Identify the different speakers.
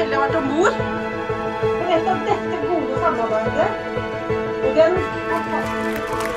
Speaker 1: heldig å ha vært om bord.
Speaker 2: Jeg vet dette gode samarbeidet og den